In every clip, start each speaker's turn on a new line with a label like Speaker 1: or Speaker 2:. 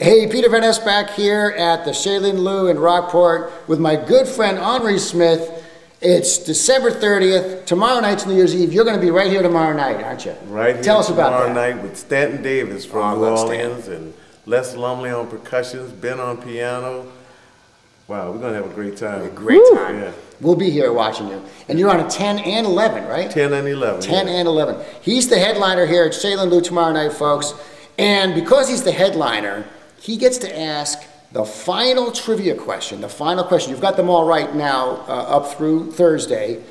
Speaker 1: Hey, Peter Van Ness back here at the Shalin Liu in Rockport with my good friend Henri Smith. It's December 30th. Tomorrow night's New Year's Eve. You're going to be right here tomorrow night, aren't you?
Speaker 2: Right here
Speaker 1: Tell us about
Speaker 2: tomorrow
Speaker 1: that.
Speaker 2: night with Stanton Davis
Speaker 1: Oh,
Speaker 2: from New
Speaker 1: love
Speaker 2: Orleans and Les Lumley on percussions, Ben on piano. Wow, we're gonna have a great time.
Speaker 1: A great time.
Speaker 2: Yeah.
Speaker 1: We'll be here watching you. And you're on a 10 and 11, right?
Speaker 2: 10 and 11.
Speaker 1: 10
Speaker 2: yeah.
Speaker 1: and 11. He's the headliner here at Shalin Liu tomorrow night, folks. And because he's the headliner, he gets to ask the final trivia question, the final question. You've got them all right now uh, up through Thursday.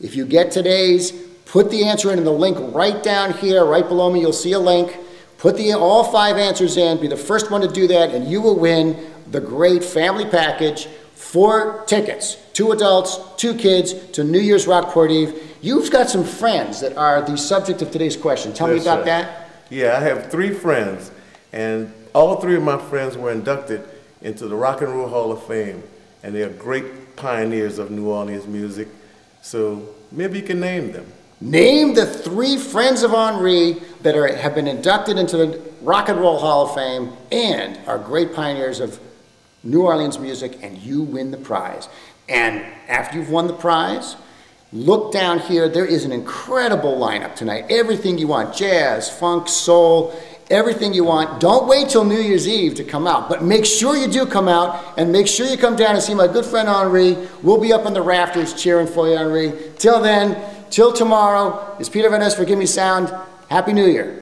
Speaker 1: If you get today's, put the answer in the link right down here, right below me, you'll see a link. Put the, all five answers in, be the first one to do that, and you will win the great family package, four tickets, two adults, two kids, to New Year's Rockport Eve. You've got some friends that are the subject of today's question. Tell me about
Speaker 2: sir.
Speaker 1: that.
Speaker 2: Yeah, I have three friends, and all three of my friends were inducted into the Rock and Roll Hall of Fame, and they are great pioneers of New Orleans music. So maybe you can name them.
Speaker 1: Name the three friends of Henri that are, have been inducted into the Rock and Roll Hall of Fame and are great pioneers of New Orleans music, and you win the prize. And after you've won the prize, look down here. There is an incredible lineup tonight. Everything you want jazz, funk, soul, everything you want. Don't wait till New Year's Eve to come out, but make sure you do come out and make sure you come down and see my good friend Henri. We'll be up on the rafters cheering for you, Henri. Till then, till tomorrow, it's Peter Van for Gimme Sound. Happy New Year.